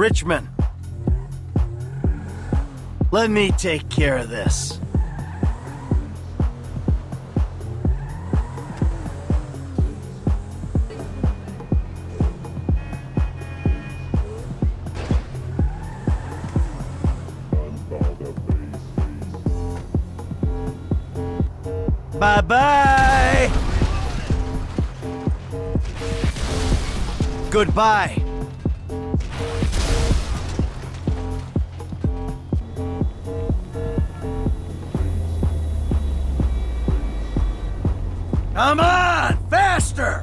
Richmond. Let me take care of this. Bye bye. Goodbye. Come on, faster!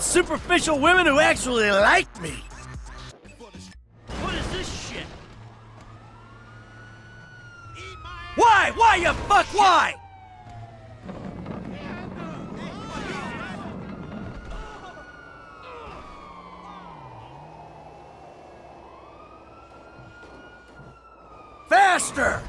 Superficial women who actually liked me. What is this shit? Why? Why, you fuck? Why? Faster!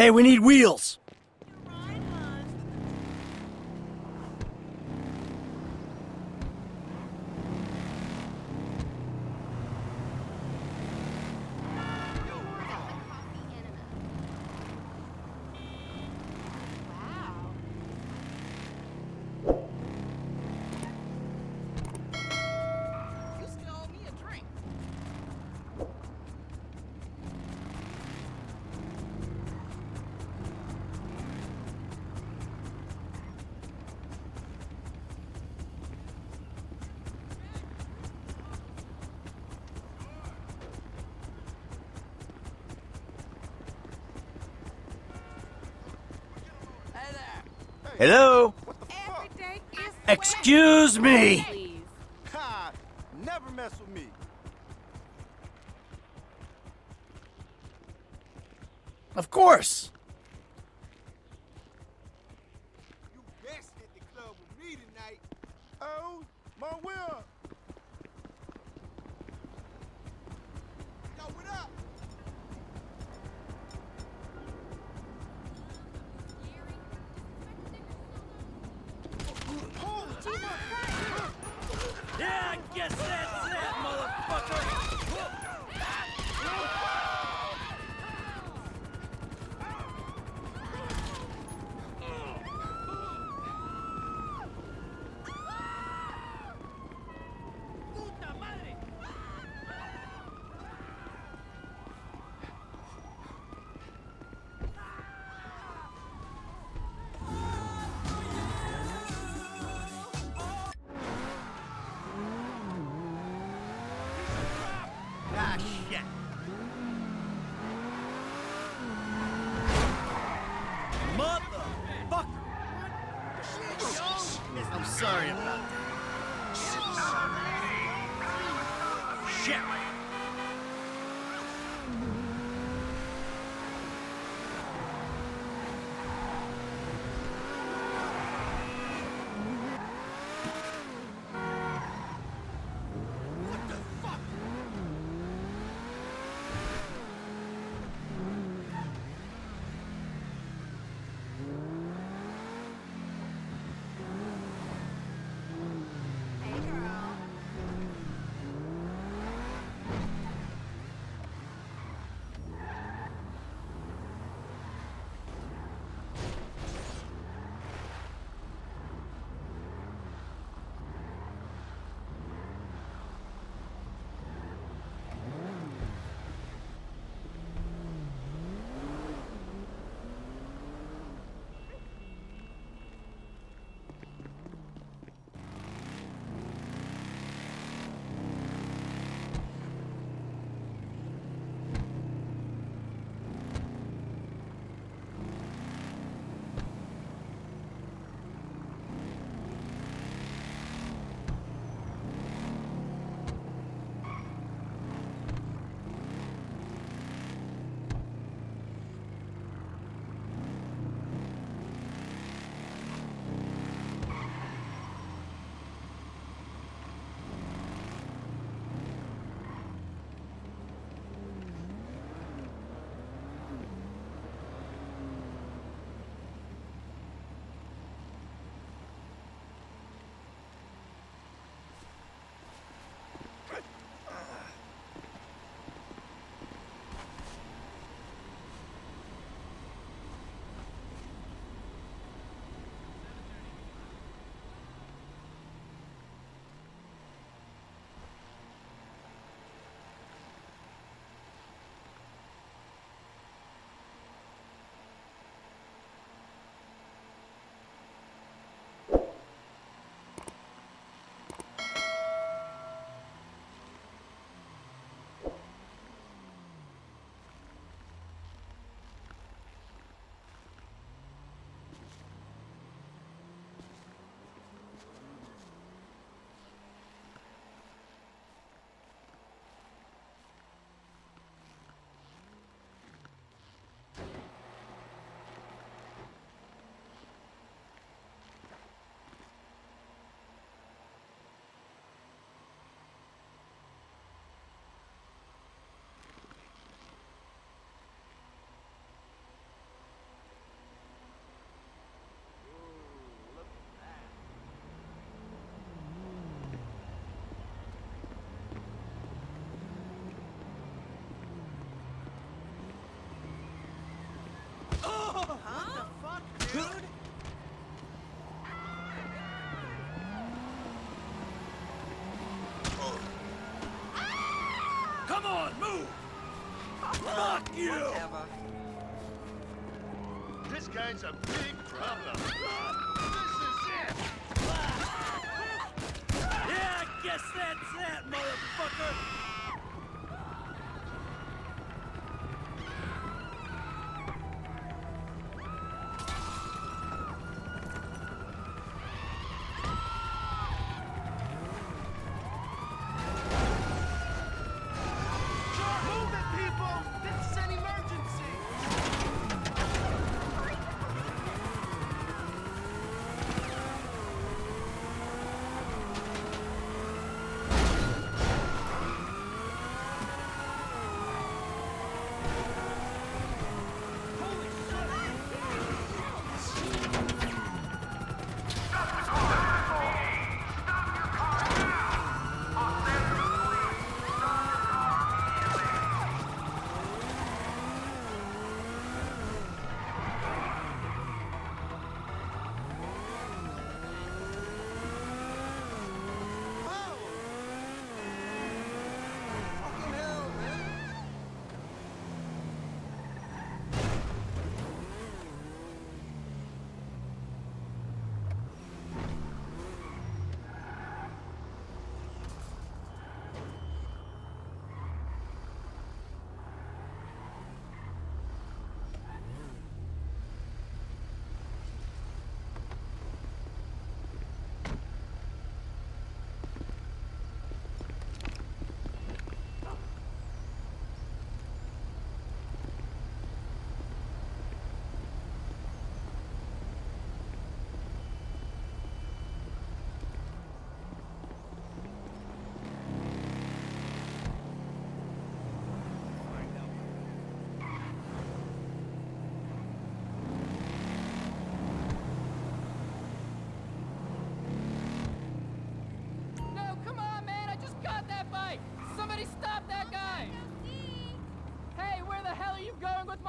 Hey, we need wheels. Hello? What the fuck? Every day is Excuse me. Never mess with me. Of course. You best hit the club with me tonight. Oh, my will. Shit. This a big problem. This is it. Yeah, I guess that's that, motherfucker!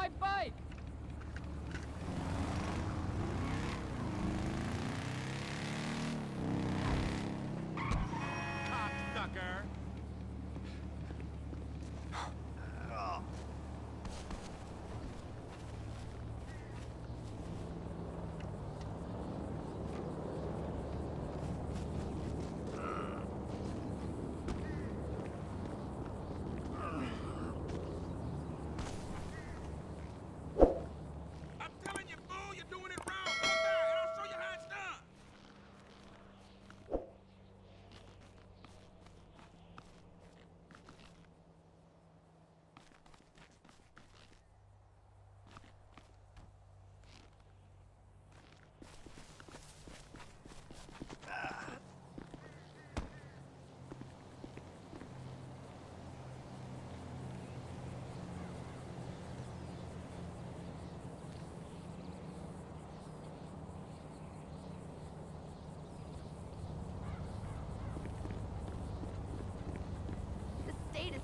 My bike?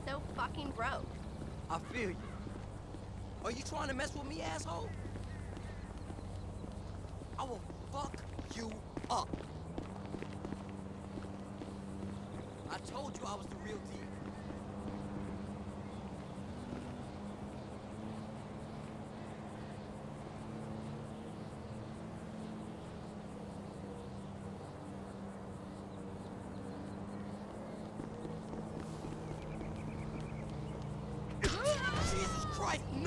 So fucking broke. I feel you. Are you trying to mess with me, asshole? I will fuck you up. I told you I was the real deal.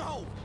No!